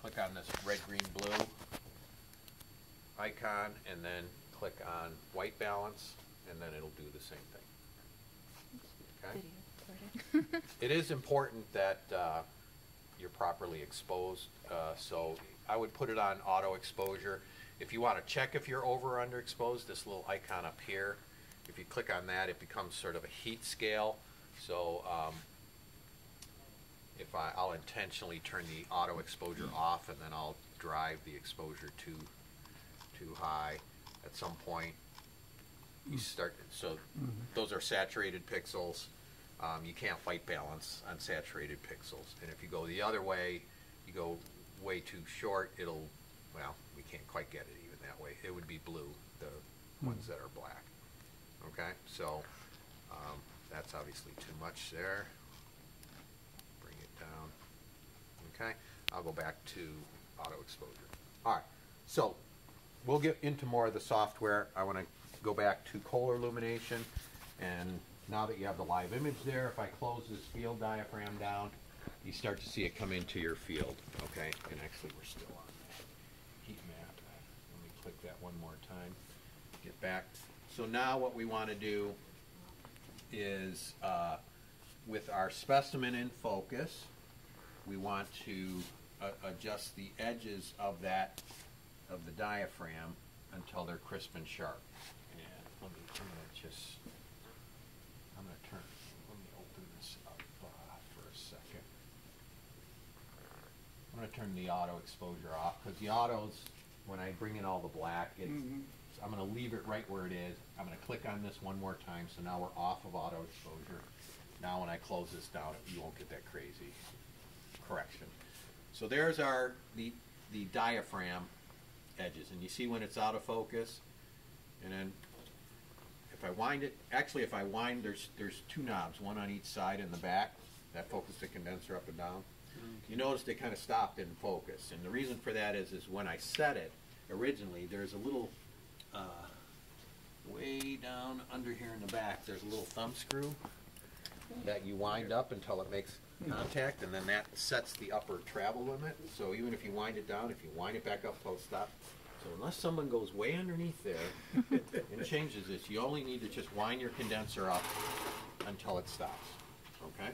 click on this red, green, blue icon and then click on white balance and then it'll do the same thing. Okay? It is important that uh, you're properly exposed, uh, so I would put it on auto exposure. If you want to check if you're over or underexposed, this little icon up here, if you click on that, it becomes sort of a heat scale. So um, if I, I'll intentionally turn the auto exposure off and then I'll drive the exposure too, too high at some point. You start, so those are saturated pixels. Um, you can't white balance on saturated pixels. And if you go the other way, you go way too short, it'll, well, we can't quite get it even that way. It would be blue, the ones that are black. Okay, so um, that's obviously too much there. Bring it down. Okay, I'll go back to auto exposure. All right, so we'll get into more of the software. I want to go back to Kohler illumination, and now that you have the live image there, if I close this field diaphragm down, you start to see it come into your field. Okay, and actually we're still on the heat map. Let me click that one more time. Get back. So now what we want to do is, uh, with our specimen in focus, we want to uh, adjust the edges of that, of the diaphragm until they're crisp and sharp. And let me, I'm gonna just, I'm gonna turn, let me open this up uh, for a second. I'm gonna turn the auto exposure off, because the autos, when I bring in all the black, it's, I'm gonna leave it right where it is. I'm gonna click on this one more time, so now we're off of auto exposure. Now when I close this down, you won't get that crazy correction. So there's our, the, the diaphragm edges, and you see when it's out of focus, and then if I wind it, actually if I wind, there's, there's two knobs, one on each side in the back, that focus the condenser up and down. You notice they kind of stopped in focus, and the reason for that is, is when I set it originally, there's a little, uh, way down under here in the back, there's a little thumb screw that you wind up until it makes contact, and then that sets the upper travel limit. So even if you wind it down, if you wind it back up, it'll stop. So unless someone goes way underneath there and changes this, you only need to just wind your condenser up until it stops, okay?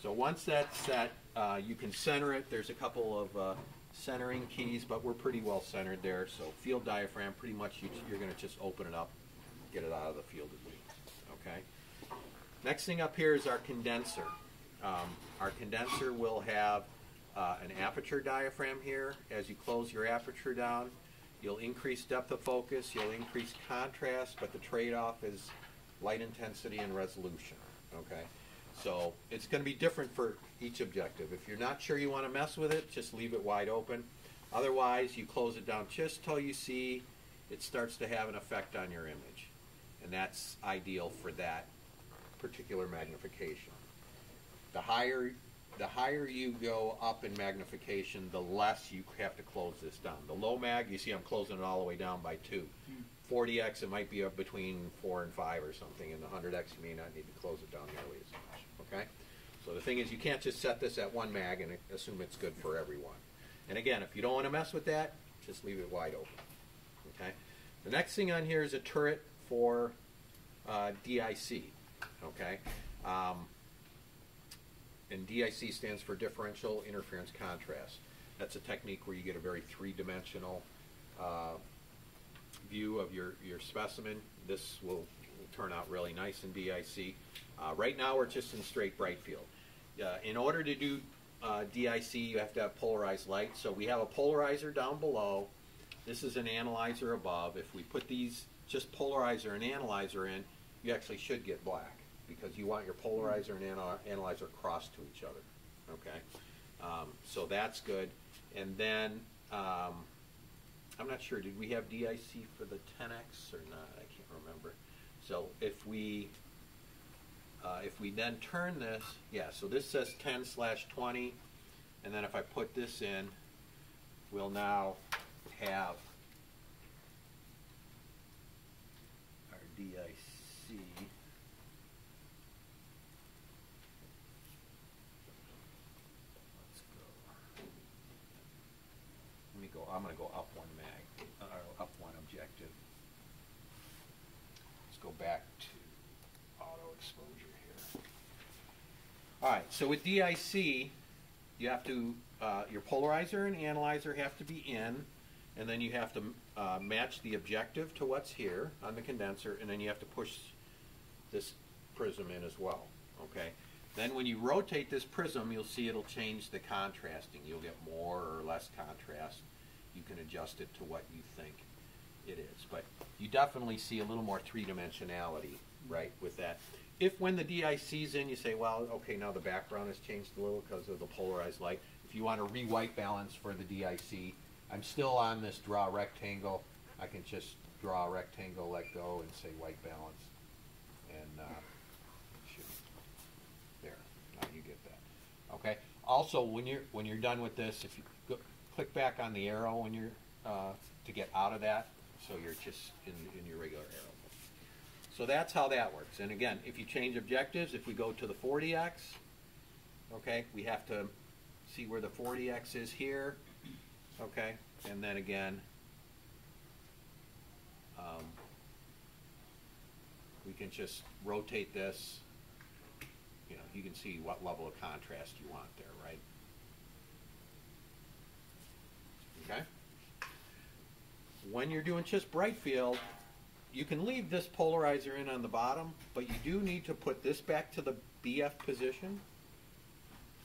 So once that's set, uh, you can center it. There's a couple of uh, centering keys, but we're pretty well centered there. So field diaphragm, pretty much you, you're going to just open it up, get it out of the field of view. Okay. Next thing up here is our condenser. Um, our condenser will have uh, an aperture diaphragm here. As you close your aperture down, you'll increase depth of focus, you'll increase contrast, but the trade-off is light intensity and resolution. Okay. So it's going to be different for each objective. If you're not sure you want to mess with it, just leave it wide open. Otherwise, you close it down just till you see it starts to have an effect on your image. And that's ideal for that particular magnification. The higher, the higher you go up in magnification, the less you have to close this down. The low mag, you see I'm closing it all the way down by two. 40x, it might be up between four and five or something, and the 100x, you may not need to close it down nearly as much, okay? So the thing is, you can't just set this at one mag and assume it's good for everyone. And again, if you don't want to mess with that, just leave it wide open, okay? The next thing on here is a turret for uh, DIC, okay? Um, and DIC stands for differential interference contrast. That's a technique where you get a very three-dimensional uh, view of your, your specimen. This will, will turn out really nice in DIC. Uh, right now we're just in straight bright field. Uh, in order to do uh, DIC you have to have polarized light. So we have a polarizer down below. This is an analyzer above. If we put these just polarizer and analyzer in, you actually should get black because you want your polarizer and ana analyzer crossed to each other. Okay, um, so that's good. And then um, I'm not sure, did we have DIC for the 10X or not? I can't remember. So if we, uh, if we then turn this, yeah, so this says 10 slash 20, and then if I put this in, we'll now have our DIC. Let's go. I'm gonna go up one mag, or up one objective. Let's go back to auto exposure here. Alright, so with DIC, you have to, uh, your polarizer and analyzer have to be in, and then you have to, uh, match the objective to what's here on the condenser, and then you have to push this prism in as well, okay? Then when you rotate this prism, you'll see it'll change the contrasting. You'll get more or less contrast. You can adjust it to what you think it is. But you definitely see a little more three-dimensionality, right, with that. If when the DIC's in, you say, well, okay, now the background has changed a little because of the polarized light. If you want to re-white balance for the DIC, I'm still on this draw rectangle. I can just draw a rectangle, let go, and say white balance. And, uh, shoot. There, now you get that. Okay. Also, when you're when you're done with this, if you go, click back on the arrow when you're uh, to get out of that, so you're just in, in your regular arrow. So that's how that works. And again, if you change objectives, if we go to the 40x, okay, we have to see where the 40x is here, okay, and then again, um, we can just rotate this you know, you can see what level of contrast you want there, right? Okay? When you're doing just bright field, you can leave this polarizer in on the bottom, but you do need to put this back to the BF position,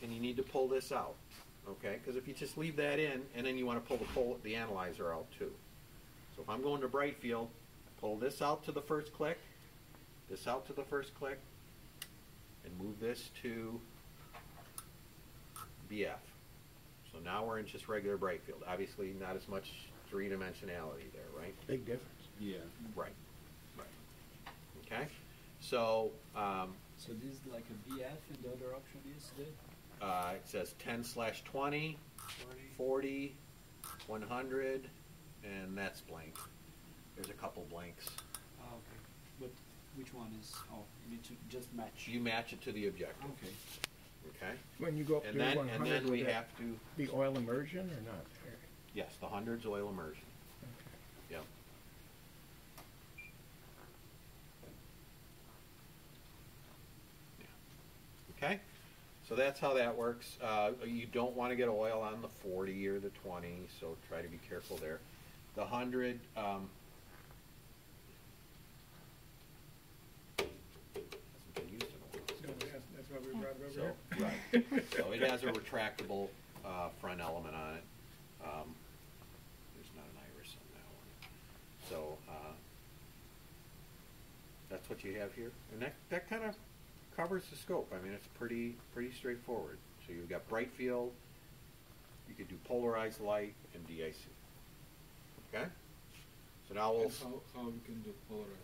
and you need to pull this out, okay? Because if you just leave that in, and then you want to pull the the analyzer out too. So if I'm going to bright field, pull this out to the first click, this out to the first click, and move this to BF. So now we're in just regular bright field. Obviously, not as much three dimensionality there, right? Big difference. Yeah. Right. Right. Okay. So um, So this is like a BF and the other option is the uh, it says 10 slash 20, 40, 100, and that's blank. There's a couple blanks. Oh, okay. But which one is oh you need to just match. You match it to the objective. Okay. Okay. When you go up to And then one and hundred, then we have to be oil immersion or not? Yes the hundreds oil immersion. Okay. Yep. Yeah. Okay, so that's how that works. Uh, you don't want to get oil on the 40 or the 20, so try to be careful there. The 100, um, hasn't been used in a while. No, that's, that's why we brought it over So, here. right, so it has a retractable, uh, front element on it. Um, there's not an iris on that one. So, uh, you have here, and that, that kind of covers the scope. I mean, it's pretty, pretty straightforward. So you've got bright field, you could do polarized light and DIC. Okay? So now we'll. How, how we can do polarized?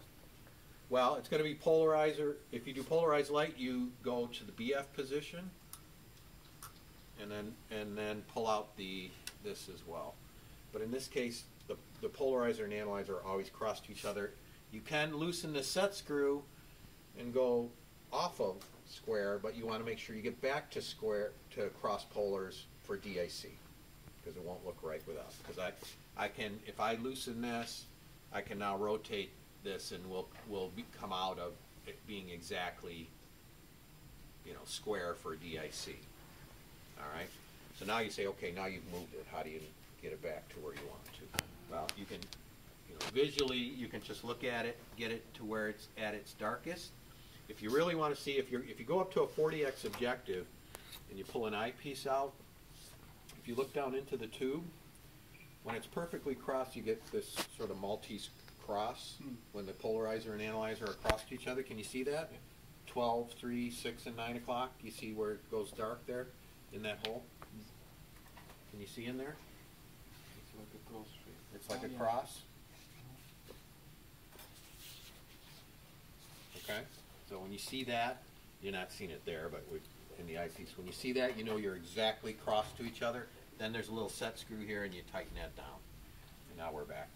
Well, it's going to be polarizer. If you do polarized light, you go to the BF position, and then and then pull out the this as well. But in this case, the the polarizer and analyzer are always cross to each other. You can loosen the set screw and go off of square, but you want to make sure you get back to square to cross polars for DIC because it won't look right with us. Because I I can if I loosen this, I can now rotate this and we'll, we'll come out of it being exactly, you know, square for DIC. All right? So now you say, okay, now you've moved it. How do you get it back to where you want it to? Well, you can, visually, you can just look at it, get it to where it's at its darkest. If you really want to see, if you're, if you go up to a 40x objective and you pull an eyepiece out, if you look down into the tube, when it's perfectly crossed, you get this sort of Maltese cross hmm. when the polarizer and analyzer are crossed to each other. Can you see that? 12, 3, 6, and 9 o'clock. You see where it goes dark there in that hole? Hmm. Can you see in there? It's like a cross. It's like Oh, a yeah. cross. Okay, so when you see that, you're not seeing it there, but we- in the eyepiece, when you see that, you know you're exactly crossed to each other. Then there's a little set screw here, and you tighten that down. And now we're back.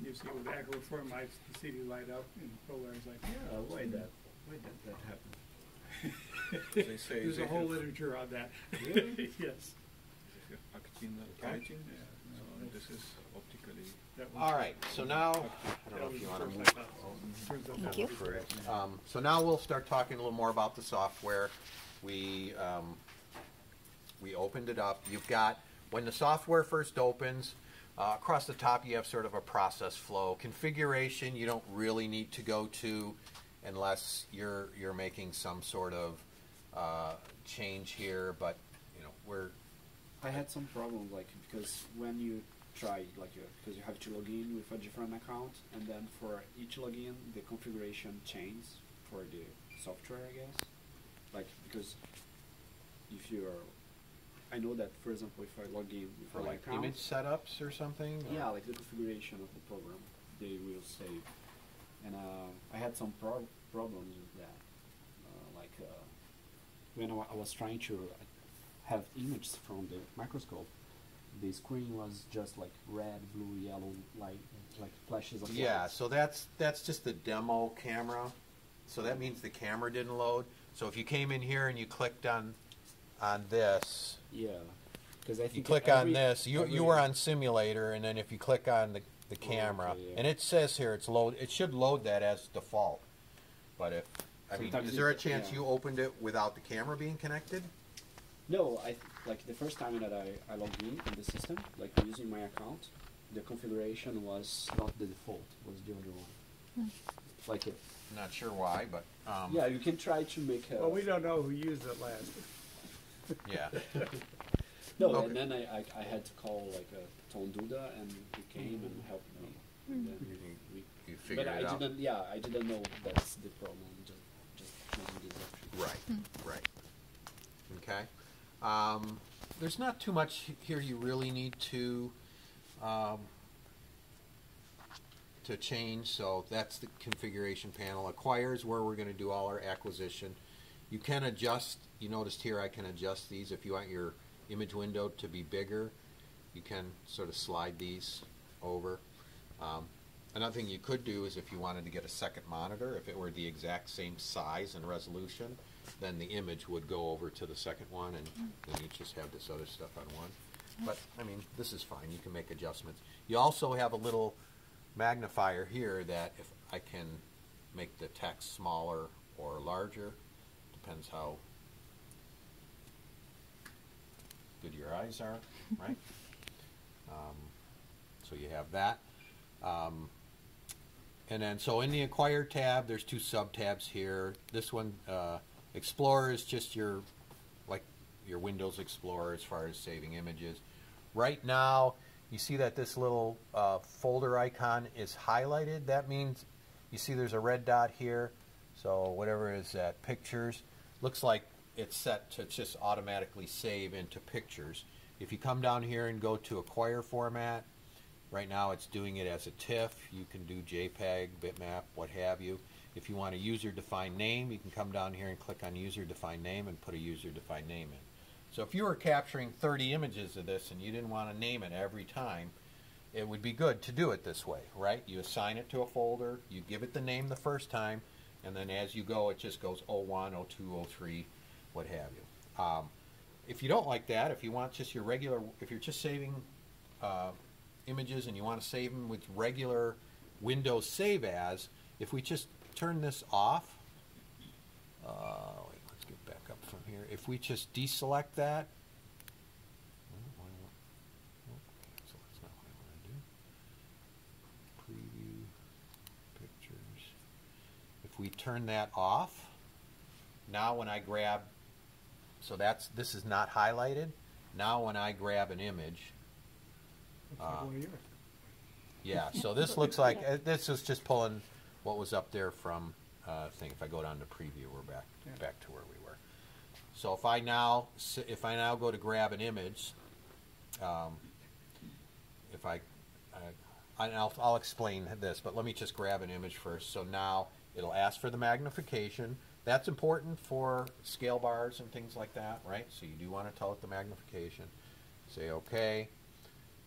You see with Agro before my the city light up and Polar's like, yeah, uh, why hmm. that, why did that happen? They say- There's they a whole literature on that. Really? Yes. I could retinal Okay. imaging. Uh, yeah, no, So this is optically. That was- All right, so now, I don't know if you wanna move. I thought. Turns out Thank you. Um, so now we'll start talking a little more about the software. We, um, we opened it up. You've got, when the software first opens, uh, across the top you have sort of a process flow. Configuration you don't really need to go to unless you're, you're making some sort of uh, change here, but, you know, we're, I had some problem like because when you try like uh, because you have to log in with a different account and then for each login the configuration changes for the software I guess. Like because if you're I know that for example if I log in with like account image setups or something? or- yeah like the configuration of the program they will save. And uh, I had some pro- problems with that. Uh, like uh, when I I was trying to have images from the microscope, the screen was just like red, blue, yellow, like like flashes of Yeah, so that's that's just the demo camera. So that means the camera didn't load. So if you came in here and you clicked on on this, yeah, because I think you click every- on this, you every- you were on simulator, and then if you click on the the Oh, camera, okay, yeah. and it says here it's load, it should load that as default. But if I mean, is there a chance yeah. you opened it without the camera being connected? No, I like the first time that I, I logged in in the system, like using my account, the configuration was not the default, it was the other one. Hmm. Like it. Not sure why, but um, Yeah, you can try to make a. Well, we don't know who used it last. yeah. No, Okay. and then I, I, I had to call like a Tom Duda, and he came and mm-hmm. helped me. Mm-hmm. And then You, we, you but figured I it out. didn't. Yeah, I didn't know that's the problem. Just just choosing this option. Right, right. Okay. Um, there's not too much here you really need to um, to change. So that's the configuration panel. Acquire is where we're going to do all our acquisition. You can adjust. You noticed here I can adjust these if you want your image window to be bigger. You can sort of slide these over. Um, another thing you could do is if you wanted to get a second monitor, if it were the exact same size and resolution, then the image would go over to the second one, and then you just have this other stuff on one. But I mean, this is fine. You can make adjustments. You also have a little magnifier here that if I can make the text smaller or larger, depends how good your eyes are, right? Um, so you have that. Um, and then, so in the Acquire tab, there's two sub tabs here. This one, uh, Explorer is just your, like, your Windows Explorer as far as saving images. Right now, you see that this little uh, folder icon is highlighted. That means you see there's a red dot here. So whatever is that, pictures, looks like it's set to just automatically save into pictures. If you come down here and go to Acquire format, Right now it's doing it as a TIFF. You can do JPEG, bitmap, what have you. If you want a user-defined name, you can come down here and click on user-defined name and put a user-defined name in. So if you were capturing 30 images of this and you didn't want to name it every time, it would be good to do it this way, right? You assign it to a folder, you give it the name the first time, and then as you go, it just goes 01, 02, 03, what have you. Um, if you don't like that, if you want just your regular, if you're just saving uh, images and you want to save them with regular Windows Save As, if we just turn this off, uh, wait, let's get back up from here. If we just deselect that, well, why not- okay, so that's not what I want to do. Preview pictures. If we turn that off, now when I grab, so that's this is not highlighted. Now when I grab an image, Uh, one of yours. yeah, so this looks like, uh, this is just pulling what was up there from, uh, thing. If I go down to preview, we're back, Yeah. back to where we were. So if I now, if I now go to grab an image, um, if I, I, and I'll, I'll explain this, but let me just grab an image first. So now it'll ask for the magnification. That's important for scale bars and things like that, right? So you do want to tell it the magnification. Say okay.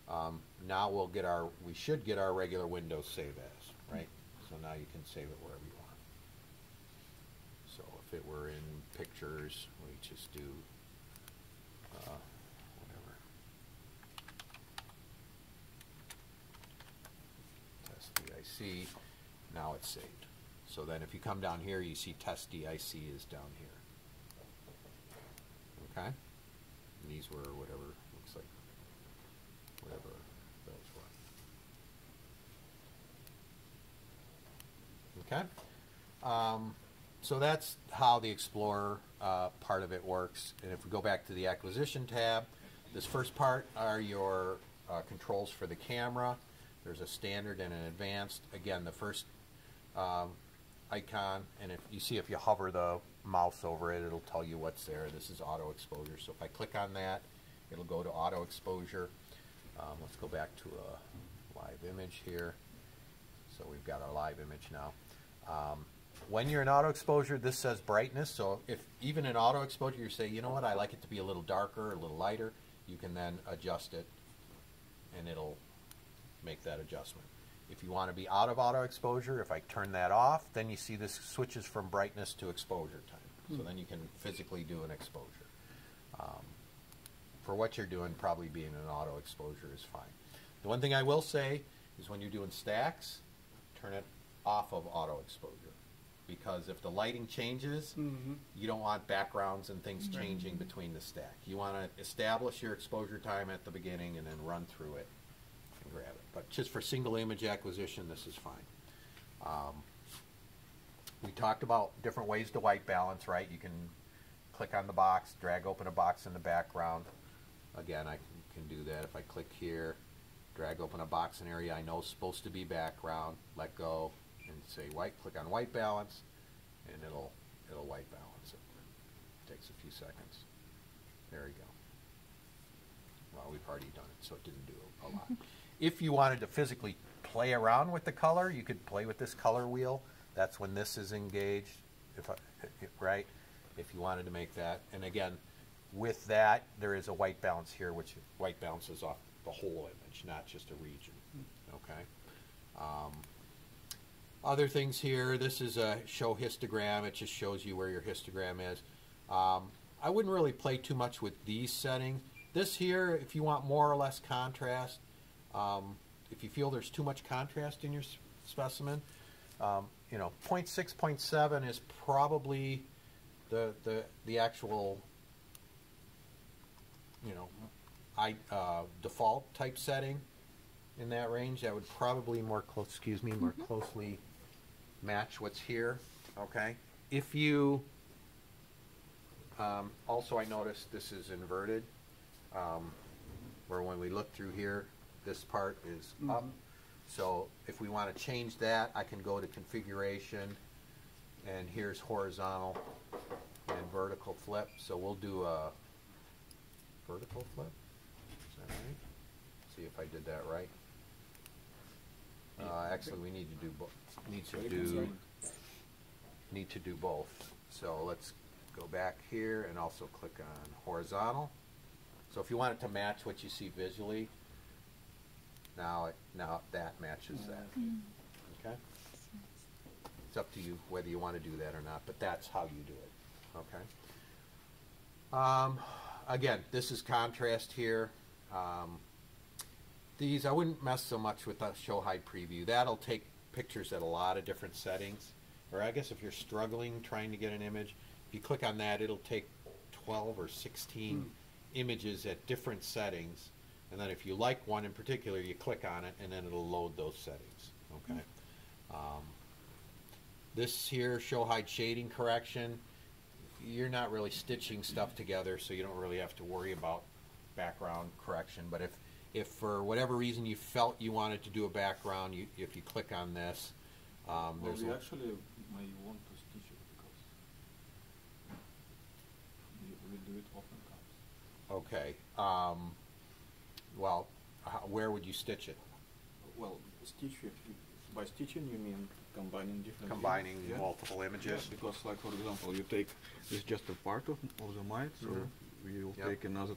Um, now we'll get our, we should get our regular Windows save as? So now you can save it wherever you want. So if it were in pictures, we just do uh, whatever. Test DIC. Now it's saved. So then if you come down here, you see test DIC is down here. Okay? And these were whatever, looks like whatever Okay? Um, so that's how the Explorer uh, part of it works. And if we go back to the acquisition tab, this first part are your uh, controls for the camera. There's a standard and an advanced. Again, the first um, icon, and if you see if you hover the mouse over it, it'll tell you what's there. This is auto exposure. So if I click on that, it'll go to auto exposure. Um, let's go back to a live image here. So we've got our live image now. Um, when you're in auto exposure, this says brightness. So if even in auto exposure you say, you know what, I like it to be a little darker, a little lighter, you can then adjust it and it'll make that adjustment. If you want to be out of auto exposure, if I turn that off, then you see this switches from brightness to exposure time. So then you can physically do an exposure. Um, for what you're doing, probably being an auto exposure is fine. The one thing I will say is when you're doing stacks, turn it off of auto exposure. Because if the lighting changes, Mm-hmm. you don't want backgrounds and things changing between the stack. You want to establish your exposure time at the beginning and then run through it and grab it. But just for single image acquisition, this is fine. Um, we talked about different ways to white balance, right? You can click on the box, drag open a box in the background. Again, I can, can do that if I click here, drag open a box in area I know is supposed to be background, let go, and say white, click on white balance, and it'll, it'll white balance it. Takes a few seconds. There you go. Well, we've already done it, so it didn't do a lot. If you wanted to physically play around with the color, you could play with this color wheel. That's when this is engaged, if I, right? If you wanted to make that. And again, with that, there is a white balance here, which white balances off the whole image, not just a region. Okay? Um, other things here, this is a show histogram. It just shows you where your histogram is. Um, I wouldn't really play too much with these settings. This here, if you want more or less contrast, um, if you feel there's too much contrast in your specimen, um, you know, 0.6, 0.7 is probably the, the, the actual, you know, I, uh, default type setting in that range. That would probably more close, excuse me, more closely match what's here, okay? If you, um, also I noticed this is inverted, um, where when we look through here, this part is up. Mhm. So if we want to change that, I can go to configuration, and here's horizontal and vertical flip. So we'll do a vertical flip. Is that right? See if I did that right. Uh, actually, we need to do both. Need to do need to do both. So let's go back here and also click on horizontal. So if you want it to match what you see visually, now it, now that matches that. Okay? It's up to you whether you want to do that or not, but that's how you do it. Okay? Um, again, this is contrast here. Um, these, I wouldn't mess so much with the show hide preview. That'll take pictures at a lot of different settings. Or I guess if you're struggling trying to get an image, if you click on that, it'll take 12 or 16 images at different settings. And then if you like one in particular, you click on it and then it'll load those settings. Okay. Um, this here, show hide shading correction, you're not really stitching stuff together, so you don't really have to worry about background correction. But if, if for whatever reason you felt you wanted to do a background, you, if you click on this, um, Well, there's we a, actually may want to stitch it because we, we do it often comes. okay. Um, well, how, where would you stitch it? Well, stitch, if you- by stitching you mean combining different. Combining Yeah. multiple Yeah, images? because like for example, you take this is just a part of of the mite, so Mhm. you will Yep. take another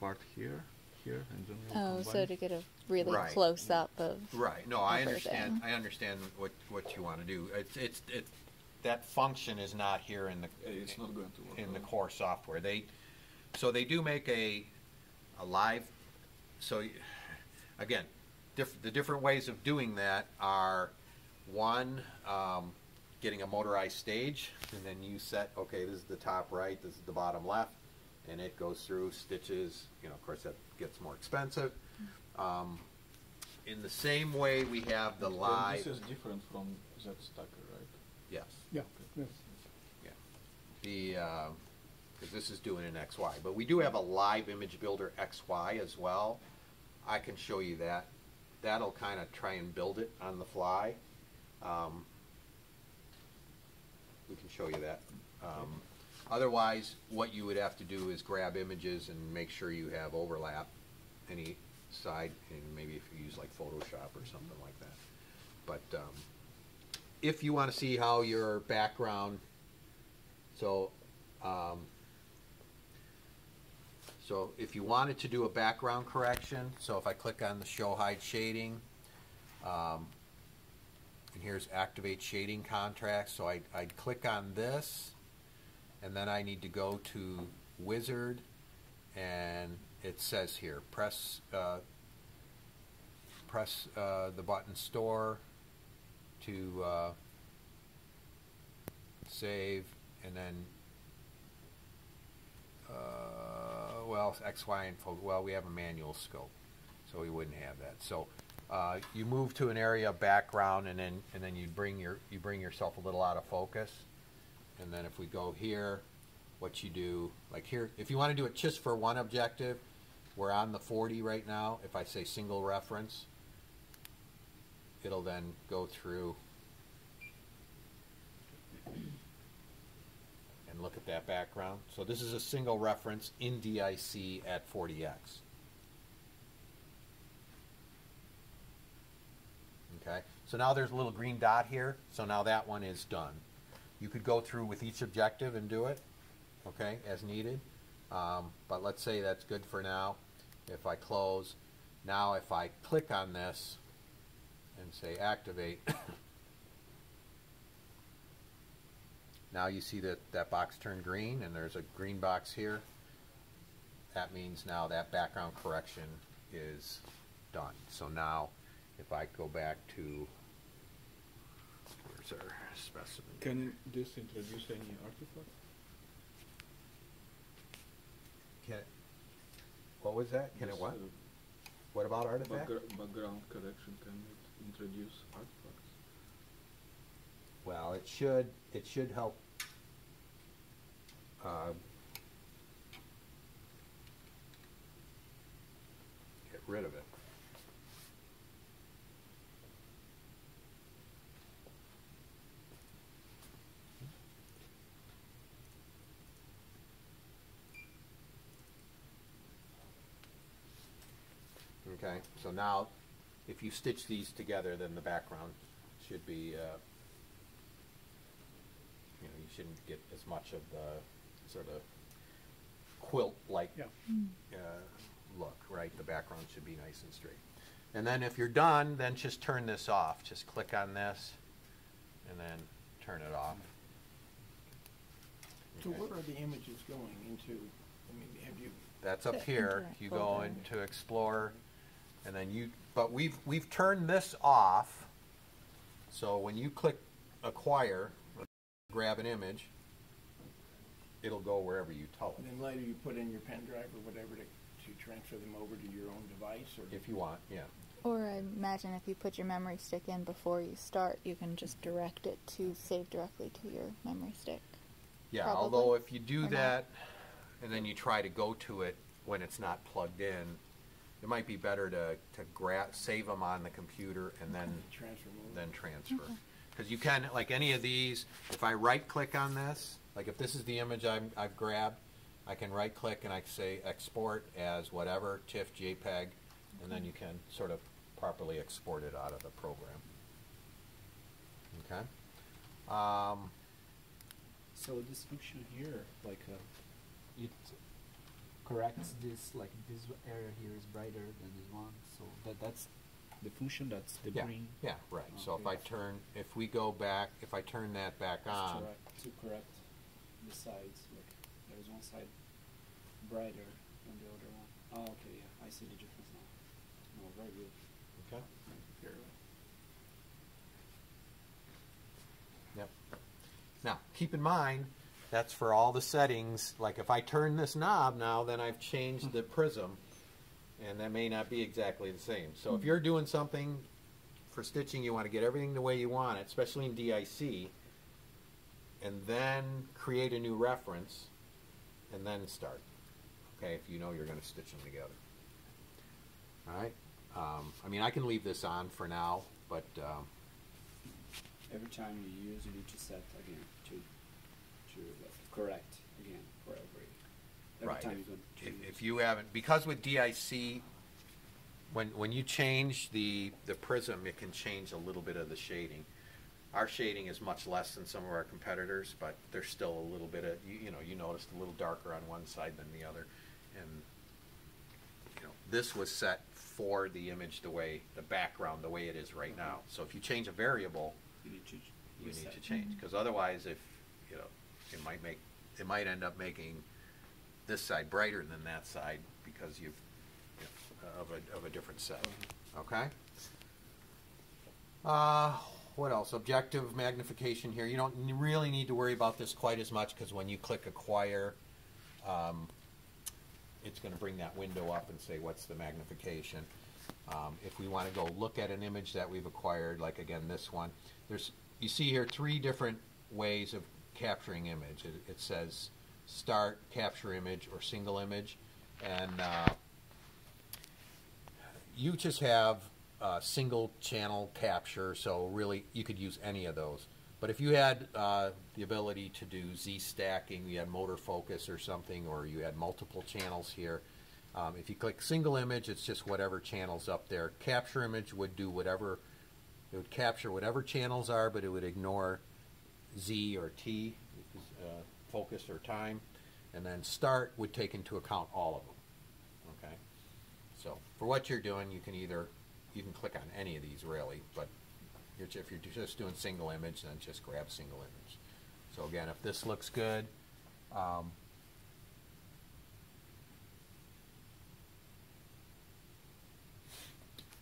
part here, here, and then you Oh, so to get a really Right. close up of. Right. No, I understand. Everything. I understand what what you want to do. It's it's it. That function is not here in the it's not going to work. in the core software. They so they do make a a live. So y- again, diff, the different ways of doing that are one, um, getting a motorized stage, and then you set, okay, this is the top right, this is the bottom left, and it goes through stitches, you know, of course, that gets more expensive. Um, in the same way, we have the Then live, This is different from that stacker, right? yes. Yeah, yes. Yeah. The, because this is doing an XY, but we do have a live image builder XY as well. I can show you that. That'll kind of try and build it on the fly. Um, we can show you that. Um, otherwise, what you would have to do is grab images and make sure you have overlap any side, and maybe if you use like Photoshop or something like that. But um, if you want to see how your background, so um, so if you wanted to do a background correction, so if I click on the show hide shading, um, and here's activate shading contrast, so I, I'd click on this, and then I need to go to wizard, and it says here, press, uh, press uh, the button store to uh, save, and then uh, well, X, Y, and well, we have a manual scope, so we wouldn't have that. So uh, you move to an area background, and then and then you bring your you bring yourself a little out of focus, and then if we go here, what you do like here, if you want to do it just for one objective, we're on the 40 right now. If I say single reference, it'll then go through and look at that background. So this is a single reference in DIC at 40x. Okay, so now there's a little green dot here, so now that one is done. You could go through with each objective and do it, okay, as needed. Um, but let's say that's good for now. If I close, now if I click on this and say activate, Now you see that that box turned green and there's a green box here. That means now that background correction is done. So now if I go back to, where's our specimen? Can this introduce any artifact? Can it, what was that? Can it what? uh, What about artifact? backgra- Background correction, can it introduce artifacts? Well, it should, it should help. uh, Get rid of it. Okay, so now, if you stitch these together, then the background should be, uh, you know, you shouldn't get as much of the sort of quilt-like Yeah. uh, look, right? The background should be nice and straight. And then if you're done, then just turn this off. Just click on this and then turn it off. So Okay. where are the images going into, I mean, have you, That's up here. interact You go folder. into explore and then you, but we've, we've turned this off. So when you click acquire, grab an image, it'll go wherever you tell and it. then later you put in your pen drive or whatever to, to transfer them over to your own device or? If you want, yeah. Or I imagine if you put your memory stick in before you start, you can just direct it to save directly to your memory stick. Yeah, Probably. although if you do Or not. that, and then you try to go to it when it's not plugged in, it might be better to, to gra- save them on the computer and then, Transfer them then transfer. Because you can, like any of these, if I right-click on this, like if this is the image I'm, I've grabbed, I can right-click and I say export as whatever, TIFF, JPEG, and then you can sort of properly export it out of the program. Okay? Um, So this function here, like, uh, it corrects this, like this area here is brighter than this one, so that that's the function, that's the Yeah, green. yeah, right. So if I turn, if we go back, if I turn that back on, To correct, to correct the sides, like, there's one side brighter than the other one. Oh, okay, yeah, I see the difference now. No, very good. okay? Very well. Yep. Now, keep in mind, that's for all the settings. Like if I turn this knob now, then I've changed the prism, and that may not be exactly the same. So if you're doing something for stitching, you want to get everything the way you want it, especially in DIC, and then create a new reference, and then start. Okay, if you know you're going to stitch them together. All right. Um, I mean, I can leave this on for now, but um, Every time you use, you need to set again to like, correct again for every every Right. time you're going to if, if you haven't, because with DIC, when when you change the the prism, it can change a little bit of the shading. Our shading is much less than some of our competitors, but there's still a little bit of you, you know you noticed a little darker on one side than the other, and you know this was set for the image the way the background the way it is right mm-hmm. now. So if you change a variable, you need to you reset. need to change because otherwise, if you know, it might make it might end up making this side brighter than that side because you've of a of a different set. Okay. Uh, what else? Objective magnification here. You don't really need to worry about this quite as much because when you click acquire, um, it's going to bring that window up and say what's the magnification. Um, if we want to go look at an image that we've acquired, like again this one, there's you see here three different ways of capturing image. It, it says start, capture image, or single image, and uh, you just have uh, single channel capture, so really you could use any of those. But if you had uh, the ability to do Z stacking, you had motor focus or something, or you had multiple channels here, um, if you click single image, it's just whatever channels up there. Capture image would do whatever, it would capture whatever channels are, but it would ignore Z or T, uh, focus or time. And then start would take into account all of them. Okay? So for what you're doing, you can either, you can click on any of these really, but if you're just doing single image, then just grab single image. So again, if this looks good, um,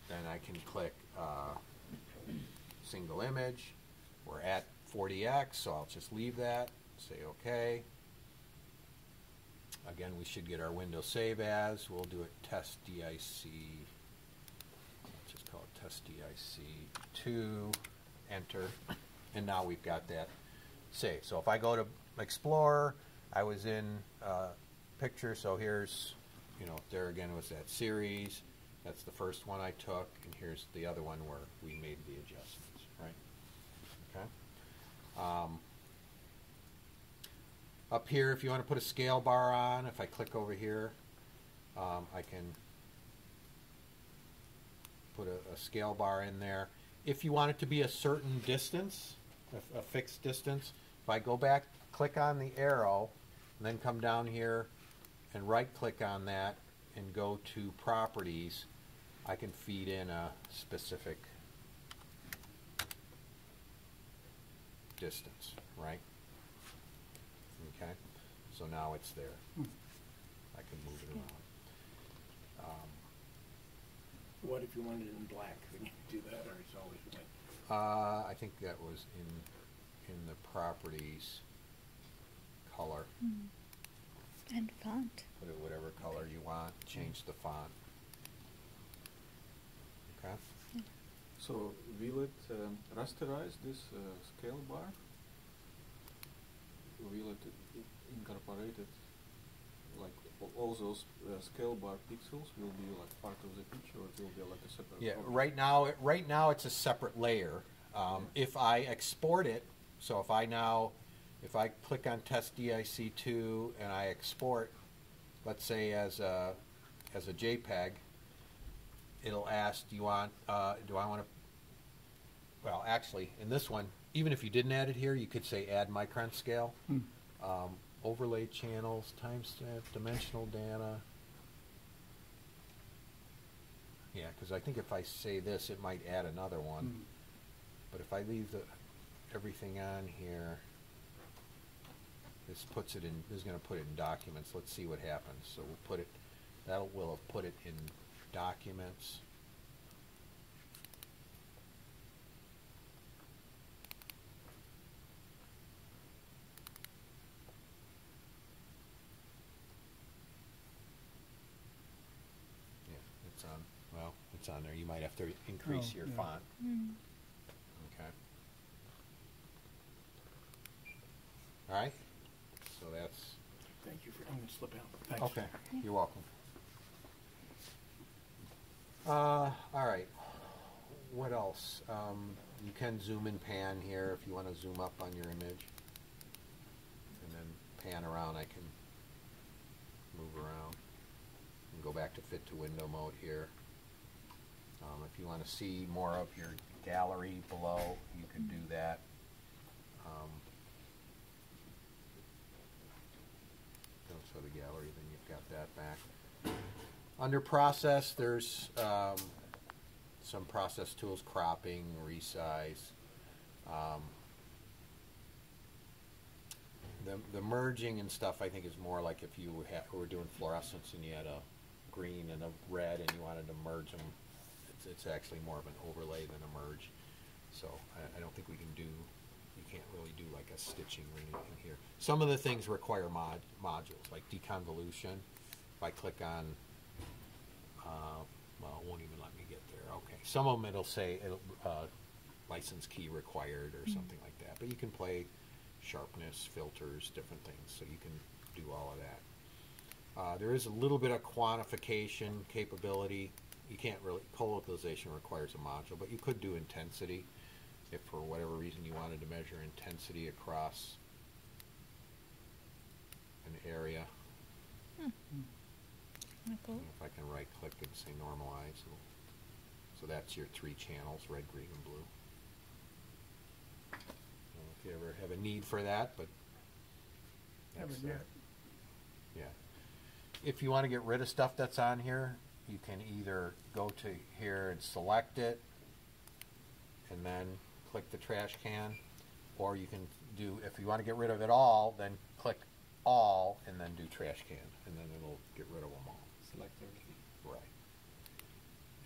then I can click uh, single image. We're at 40x, so I'll just leave that, say OK. Again, we should get our window save as. We'll do it test DIC. Let's just call it test DIC 2, enter, and now we've got that save. So if I go to Explorer, I was in uh, picture, so here's, you know, there again was that series. That's the first one I took, and here's the other one where we made the adjustments, right? Okay. Um, up here, if you want to put a scale bar on, if I click over here, um, I can put a, a scale bar in there. If you want it to be a certain distance, a, a fixed distance, if I go back, click on the arrow, and then come down here and right click on that and go to properties, I can feed in a specific distance, right? Okay, so now it's there. I can move it around. Um, What if you wanted it in black? Can you do that, or it's always white? Uh, I think that was in, in the properties color. And font. Put it whatever color you want, change the font. Okay? So will it um, rasterize this uh, scale bar? Will it incorporate it, like all those uh, scale bar pixels will be like part of the picture, or it will be like a separate? Yeah, object? right now, it- right now it's a separate layer. Um, if I export it, so if I now, if I click on test DIC two and I export, let's say as a, as a JPEG, it'll ask, do you want, uh, do I want to, well, actually, in this one, even if you didn't add it here, you could say add micron scale. Um, overlay channels, timestamp, dimensional data. Yeah, because I think if I say this, it might add another one. But if I leave the, everything on here, this puts it in, this is going to put it in documents. Let's see what happens. So we'll put it, that will have put it in documents. Yeah, it's on, well, it's on there. You might have to increase Oh, your yeah. font. Mm. Okay. All right, so that's, Thank you for coming to slip out. Thanks. Okay, you're welcome. Uh, all right. What else? Um, you can zoom and pan here if you want to zoom up on your image, and then pan around. I can move around and go back to fit to window mode here. Um, if you want to see more of your gallery below, you can do that. Um, don't show the gallery, then you've got that back. Under process, there's um, some process tools, cropping, resize. Um, the, the merging and stuff, I think, is more like if you were doing fluorescence and you had a green and a red and you wanted to merge them. It's, it's actually more of an overlay than a merge. So I, I don't think we can do, you can't really do like a stitching or anything here. Some of the things require mod, modules, like deconvolution. If I click on, uh, well, it won't even let me get there. Okay. Some of them it'll say, it'll, uh, license key required or something like that. But you can play sharpness, filters, different things, so you can do all of that. Uh, there is a little bit of quantification capability. You can't really, colocalization requires a module, but you could do intensity if for whatever reason you wanted to measure intensity across an area. Kinda cool. If I can right click and say normalize, so that's your three channels, red, green, and blue. I don't know If you ever have a need for that, but. Never that's, uh, yet. Yeah. If you want to get rid of stuff that's on here, you can either go to here and select it, and then click the trash can, or you can do, if you want to get rid of it all, then click all, and then do trash can, and then it'll get rid of them all. Select everything. Right.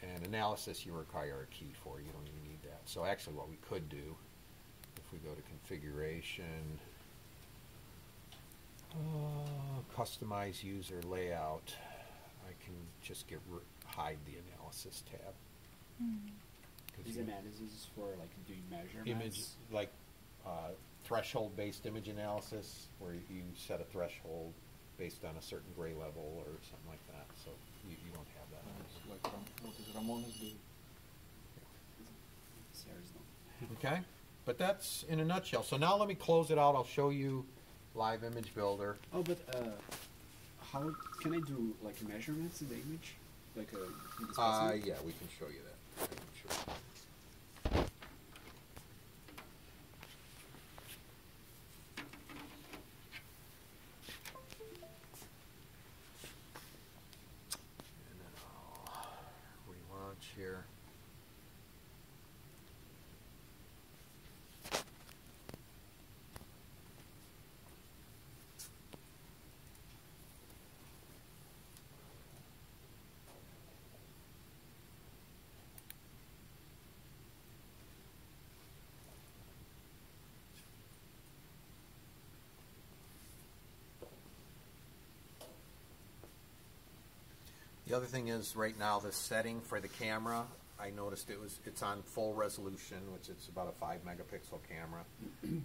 And analysis you require a key for, you don't even need that. So actually what we could do, if we go to configuration, uh, customize user layout, I can just get, hide the analysis tab. Mm. 'Cause These you- analysis for like doing measurements. image, like, uh, threshold-based image analysis, where you set a threshold based on a certain gray level or something like that, so you, you don't have that. Uh, on it's like Ram- what is Ramones do? Okay, but that's in a nutshell. So now let me close it out. I'll show you Live Image Builder. Oh, but uh, how can I do like measurements in the image? Like a. in Uh, yeah, we can show you that. Sure. And then I'll relaunch here. The other thing is, right now, the setting for the camera, I noticed it was, it's on full resolution, which it's about a five megapixel camera.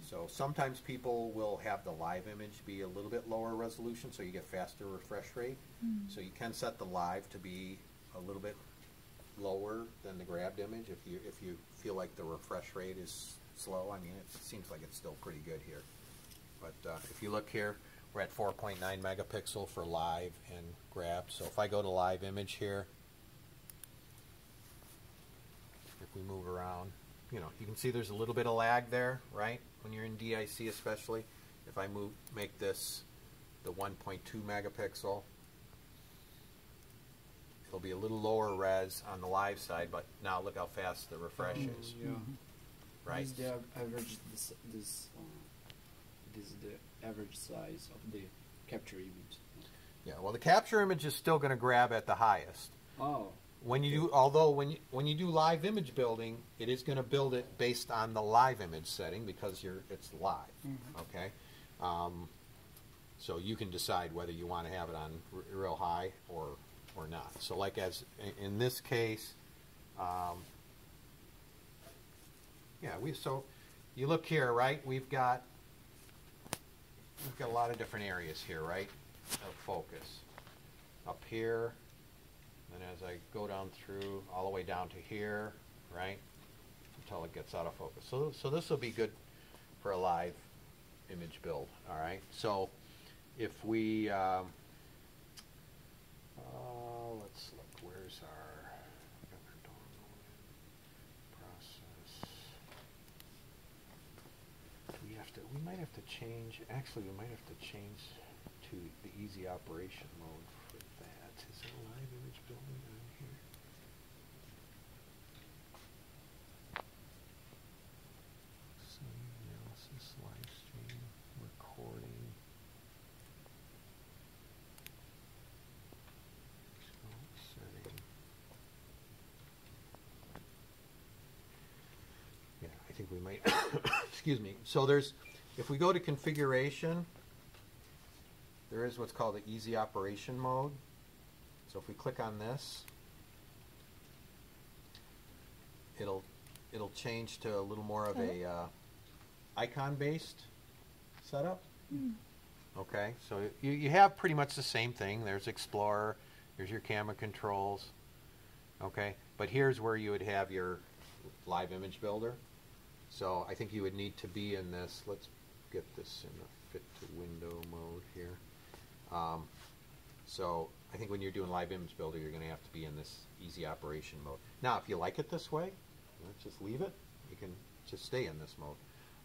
So sometimes people will have the live image be a little bit lower resolution, so you get faster refresh rate. So you can set the live to be a little bit lower than the grabbed image if you, if you feel like the refresh rate is slow. I mean, it seems like it's still pretty good here. But uh, if you look here, we're at 4.9 megapixel for live and grab. So if I go to live image here, if we move around, you know, you can see there's a little bit of lag there, right? When you're in DIC especially. If I move, make this the 1.2 megapixel, it'll be a little lower res on the live side, but now look how fast the refresh is, Yeah. right? Is the average this this uh, this is the average size of the capture image? Yeah, well, the capture image is still going to grab at the highest. Oh, When you do, although when you, when you do live image building, it is going to build it based on the live image setting because you're it's live. Okay, um, so you can decide whether you want to have it on r- real high or or not. So like as, in, in this case, um, yeah, we, so, you look here, right, we've got, we've got a lot of different areas here, right, of focus. Up here, and as I go down through, all the way down to here, right, until it gets out of focus. So, so this will be good for a live image build, all right? So, if we, um, uh, let's look, where's our We might have to change, actually, we might have to change to the easy operation mode for that. Is there a live image building on here? Scene analysis, live stream, recording. Setting. Yeah, I think we might, excuse me. So there's, if we go to configuration, there is what's called the easy operation mode. So if we click on this, it'll it'll change to a little more of a uh, icon-based setup. Okay, so you, you have pretty much the same thing. There's Explorer, there's your camera controls. Okay, but here's where you would have your live image builder. So I think you would need to be in this. Let's get this in a fit to window mode here. Um, so I think when you're doing live image builder, you're going to have to be in this easy operation mode. Now, if you like it this way, let's just leave it. You can just stay in this mode.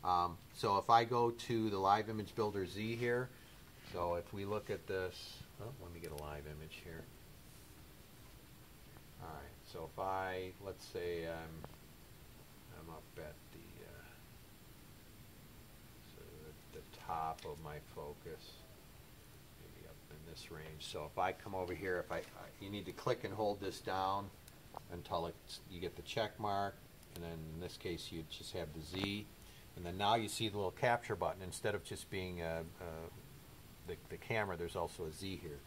Um, so if I go to the live image builder Z here, so if we look at this, oh, let me get a live image here. All right, so if I, let's say I'm, I'm up at the, uh, so at the top of my focus, maybe up in this range. So if I come over here, if I, you need to click and hold this down until you get the check mark, and then in this case, you just have the Z. And then now you see the little capture button, instead of just being uh, uh, the, the camera, there's also a Z here.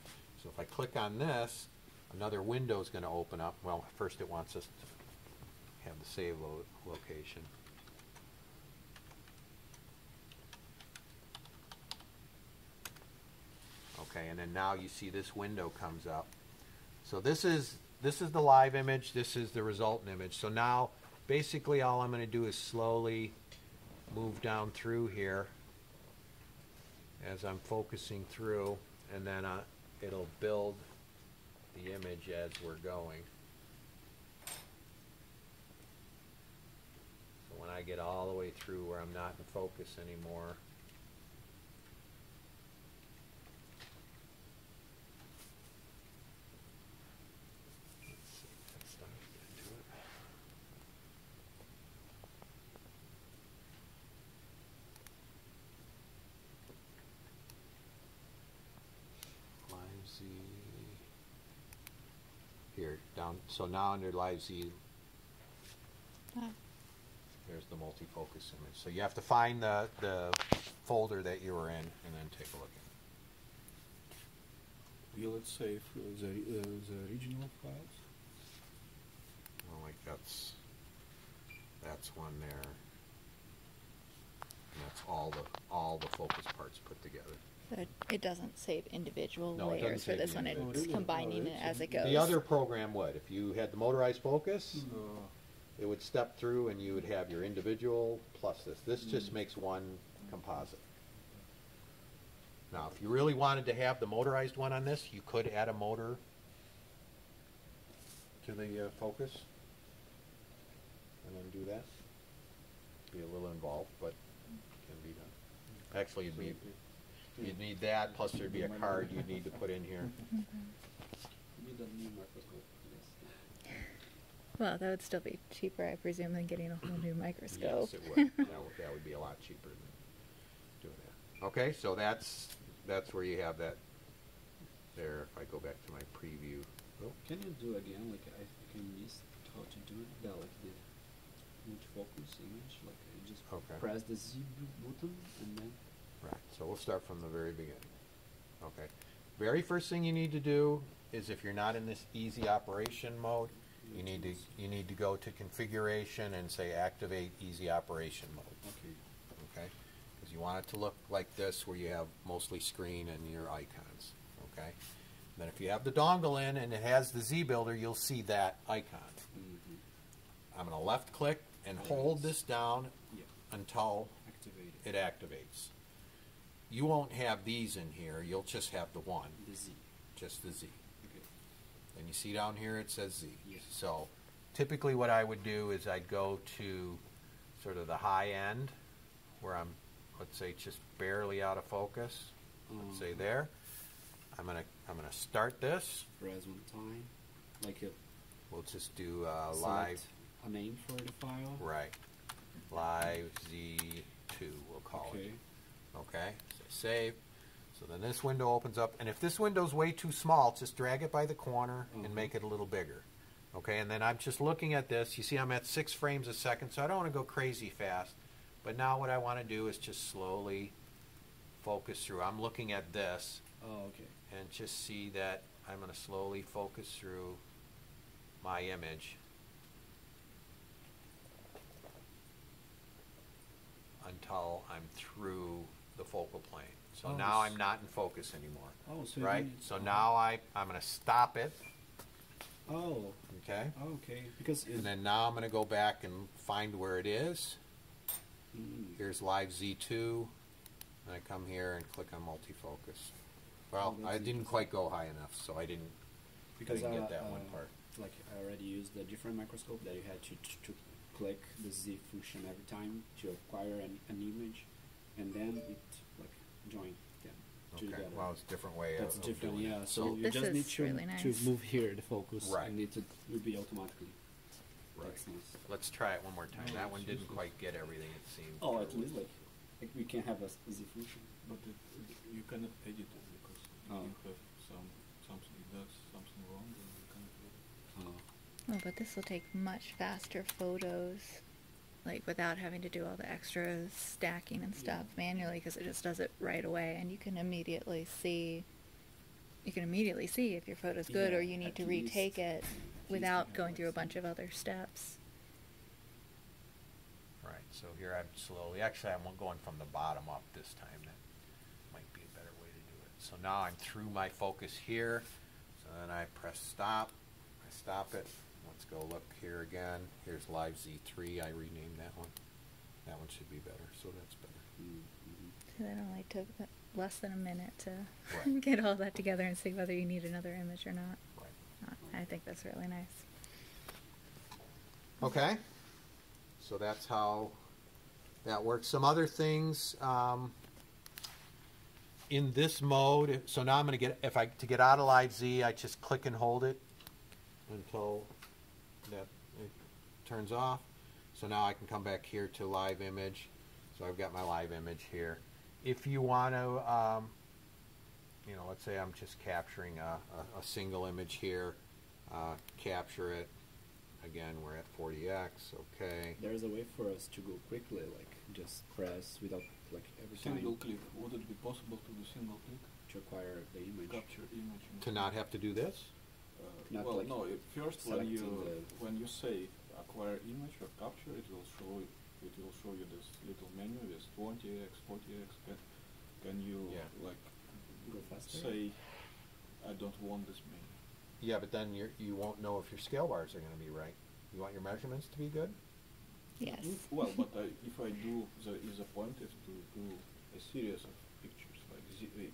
So if I click on this, another window is going to open up. Well, first it wants us to have the save lo- location. Okay, and then now you see this window comes up. So this is this is the live image. This is the resultant image. So now, basically, all I'm going to do is slowly move down through here as I'm focusing through, and then uh, it'll build the image as we're going. So when I get all the way through where I'm not in focus anymore, let's see if that starts to get to it. Live Z. Here, down, so now under Live Z, there's the multi-focus image. So you have to find the, the folder that you were in and then take a look at Will it save uh, the uh, the original files? it. Well, like that's, that's one there. And that's all the, all the focus parts put together. So it- it doesn't save individual No, it doesn't layers for save this the one. It's really? combining it as a- it goes. The other program would, if you had the motorized focus, it would step through and you would have your individual plus this. This just makes one composite. Now, if you really wanted to have the motorized one on this, you could add a motor to the uh, focus and then do that. Be a little involved, but can be done. Actually, it'd be, you'd need that, plus there'd be a card you'd need to put in here. You don't need microscope. Yes. Well, that would still be cheaper, I presume, than getting a whole new microscope. Yes, it would. That would, that would be a lot cheaper than doing that. Okay, so that's, that's where you have that there. If I go back to my preview. Oh, Can you do again? Like I think I missed how to do it. That like the image focus image. Like I just Okay. press the Z button and then Right, so we'll start from the very beginning. Okay. Very first thing you need to do is if you're not in this easy operation mode, you need to, you need to go to configuration and say activate easy operation mode, Okay. okay? Because you want it to look like this where you have mostly screen and your icons, okay? Then if you have the dongle in and it has the Z Builder, you'll see that icon. Mm-hmm. I'm gonna left click and hold this down Yeah. until Activated. it activates. You won't have these in here, you'll just have the one, The Z. just the Z. Okay. And you see down here it says Z. Yes. So typically what I would do is I'd go to sort of the high end where I'm, let's say, just barely out of focus. Let's say Uh, there. I'm gonna I'm gonna start this. One time. Like a We'll just do uh, select live a name for the file. right. Live Z two we'll call Okay. it. Okay. Save. So then this window opens up, and if this window's way too small, just drag it by the corner Mhm. and make it a little bigger. Okay, and then I'm just looking at this. You see, I'm at six frames a second, so I don't want to go crazy fast. But now what I want to do is just slowly focus through. I'm looking at this Oh, okay. and just see that I'm going to slowly focus through my image until I'm through the focal plane. So Oh, now s- I'm not in focus anymore. Oh, so right? need- So oh. now I, I'm going to stop it. Oh, Okay? okay. Because it, And then now I'm going to go back and find where it is. Mm. Here's Live Z2. And I come here and click on multifocus. Well, Oh, I didn't quite go high enough, so I didn't, because didn't get that one uh, part. Like I already used a different microscope that you had to, to, to click the Z function every time to acquire an, an image, and then it like joined them Okay, together. Uh, well, it's a different way of, That's of different, doing yeah. it. So, you just need to really to move here the focus, Right. and it will be automatically. Right. Nice. Let's try it one more time. No, That one didn't quite get everything it seemed. Oh, at least like, like we can have a s- Z function. But it, it, you cannot edit it because Oh. you have some something it does something wrong and you cannot edit. Oh. Oh, but this will take much faster photos, like without having to do all the extra stacking and stuff manually, because it just does it right away, and you can immediately see. You can immediately see if your photo's good, or you need to retake it without going through a bunch of other steps. Right, so here I'm slowly, actually I'm going from the bottom up this time. That might be a better way to do it. So now I'm through my focus here. So then I press stop. I stop it. Let's go look here again. Here's Live Z3. I renamed that one. That one should be better, so that's better. Mm-hmm. So that only took less than a minute to Right. get all that together and see whether you need another image or not. Right. Uh, I think that's really nice. Okay. So that's how that works. Some other things um, in this mode. So now I'm going to get if I to get out of Live Z, I just click and hold it until that it turns off. So now I can come back here to live image. So I've got my live image here. If you want to, um, you know, let's say I'm just capturing a, a, a single image here, uh, capture it. Again, we're at 40x. Okay. There's a way for us to go quickly, like just press without like every Single time click. Would it be possible to do single click? to acquire the image. Capture image. To not have to do this? Uh, Not well, like no. First, when you the- when you say acquire image or capture, it will show it will show you this little menu with 20x, 40x. Can, can you Yeah. like Go faster. say I don't want this menu? Yeah, but then you're, you won't know if your scale bars are going to be right. You want your measurements to be good? Yes. Well, but I, if I do, the is the point is to do a series of pictures like z, in,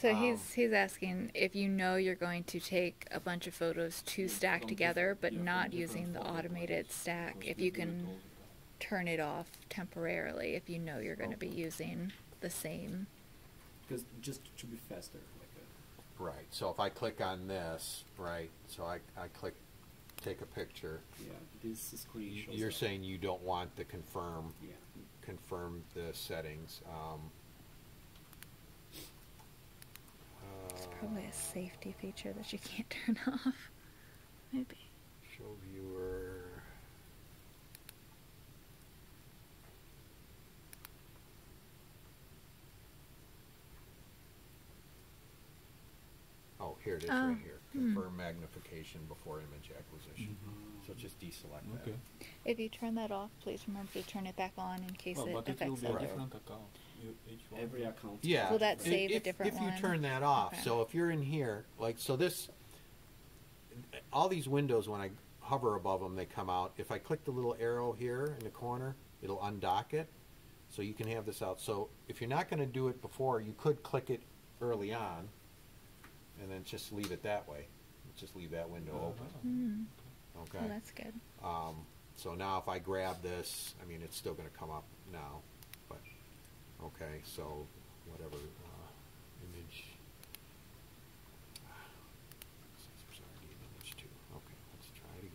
So Um, he's he's asking if you know you're going to take a bunch of photos to stack together, but yeah, not using the automated stack. If you can all turn it off temporarily, if you know you're going to be using the same. because just to be faster, like Right. So if I click on this, right, so I, I click take a picture, yeah, this screen y- shows. you're up. saying you don't want the confirm yeah, confirm the settings. Um, It's probably a safety feature that you can't turn off. Maybe. Show viewer. Oh, here it is Oh, right ah, here, hmm. confirm magnification before image acquisition. Mm-hmm. So just deselect that. Okay. If you turn that off, please remember to turn it back on in case Well, it but it will affects be a different account. You, each one. Every account. Yeah. Will that i- save a if- different If you one? turn that off, Okay. so if you're in here, like, so this, all these windows, when I hover above them, they come out. If I click the little arrow here in the corner, it'll undock it. So you can have this out. So if you're not gonna do it before, you could click it early on, and then just leave it that way. Just leave that window open, Hmm. okay? Well, that's good. Um, so now if I grab this, I mean, it's still gonna come up now, but, okay, so whatever, uh, image. An image too. Okay, let's try it again.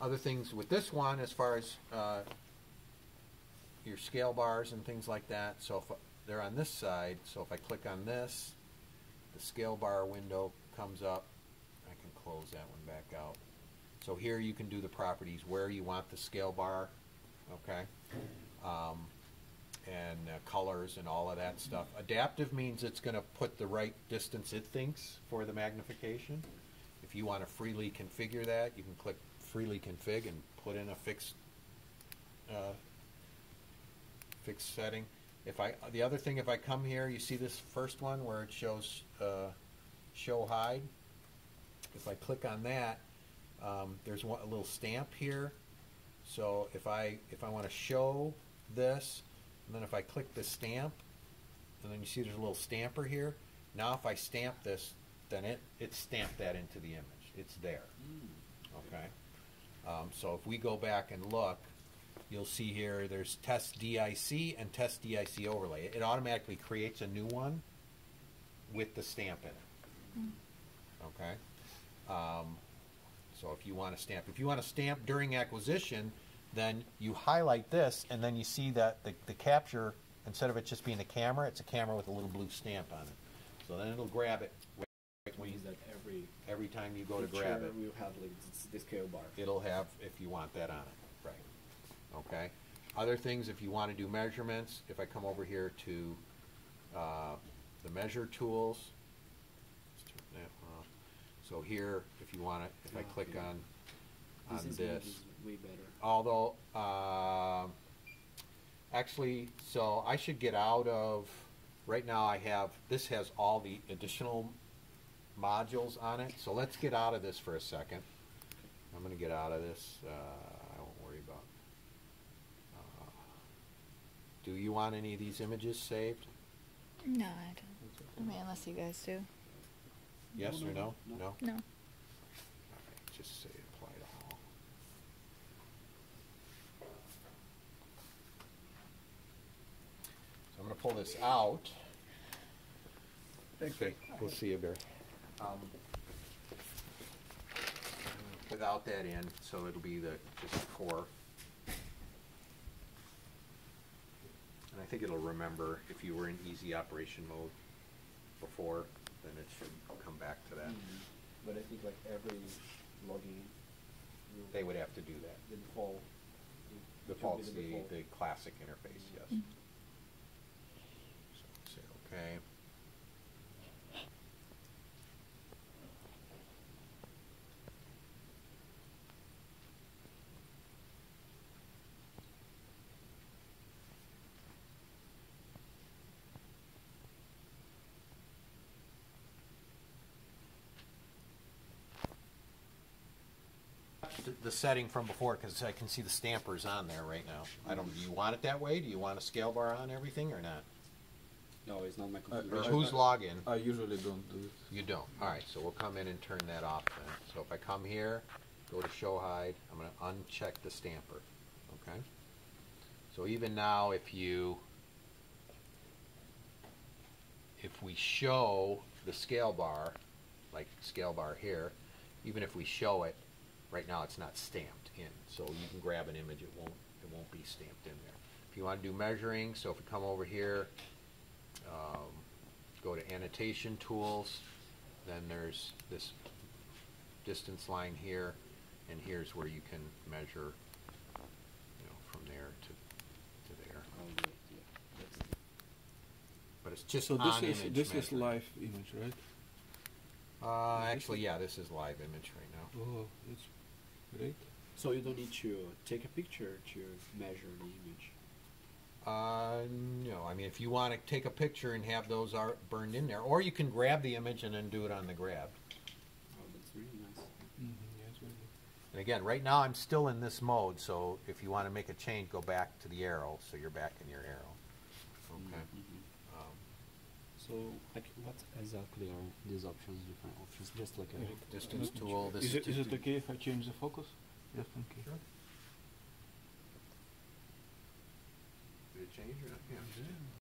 Other things with this one, as far as uh, your scale bars and things like that, so if they're on this side, so if I click on this, the scale bar window comes up. I can close that one back out. So here you can do the properties where you want the scale bar, okay? Um, and uh, colors and all of that stuff. Adaptive means it's going to put the right distance it thinks for the magnification. If you want to freely configure that, you can click freely config and put in a fixed uh, fixed setting. If I the other thing, if I come here, you see this first one where it shows uh, show hide. If I click on that, um, there's one, a little stamp here. So if I if I want to show this, and then if I click the stamp, and then you see there's a little stamper here. Now if I stamp this, then it it stamped that into the image. It's there. Okay. Um, so if we go back and look, you'll see here there's test DIC and test DIC overlay. It automatically creates a new one with the stamp in it. Okay. Um, so if you want to stamp, if you want to stamp during acquisition, then you highlight this, and then you see that the, the capture instead of it just being a camera, it's a camera with a little blue stamp on it. So then it'll grab it right when that every every time you go to grab it will have like this, scale bar. it'll have, if you want that on it, okay? Other things, if you wanna do measurements, if I come over here to, uh, the measure tools, let's turn that off. So here, if you wanna, if I click yeah. on, on This this, way better. although, um, actually, so I should get out of, right now I have, this has all the additional modules on it, so let's get out of this for a second. I'm gonna get out of this, uh, I won't worry about. uh, Do you want any of these images saved? No, I don't. I mean, unless you guys do. Yes No, or no, no? no. No. Alright, just say apply to all. So I'm gonna pull this out. Okay, we'll see you, Barry. Um, Without that in, so it'll be the, just the core. And I think it'll remember if you were in easy operation mode before, then it should come back to that. Mm. But I think like every login, will- They would have to do that. the default. it should Default's the, default. the classic interface, yes. Mm. So, say okay. The- The setting from before, because I can see the stampers on there right now. I don't, do you want it that way? Do you want a scale bar on everything or not? No, it's not my Uh, computer. Or I- who's I- login? I usually don't do it. You don't. All right, so we'll come in and turn that off then. So if I come here, go to show hide, I'm going to uncheck the stamper. Okay? So even now, if you, if we show the scale bar, like scale bar here, even if we show it, right now it's not stamped in. So you can grab an image, it won't, it won't be stamped in there. If you want to do measuring, so if we come over here, um, go to annotation tools, then there's this distance line here, and here's where you can measure, you know, from there to, to there. Yeah, yeah. That's, But it's just So this is this is live image, right? Uh, actually, yeah, this is live image right now. Oh, that's great. so you don't need to take a picture to measure the image. Uh, no, I mean, if you want to take a picture and have those art burned in there, or you can grab the image and then do it on the grab. Oh, that's really nice. Mm-hmm. Yeah, it's very. And again, right now I'm still in this mode, so if you want to make a change, go back to the arrow, so you're back in your arrow. Okay. Mhm. Um, So, like, what exactly are these options, different options? Just like a. Eric, Distance to all this Is is it, to is it do- okay if I change the focus? Yes, thank you. Sure. Did it change or not? Yeah.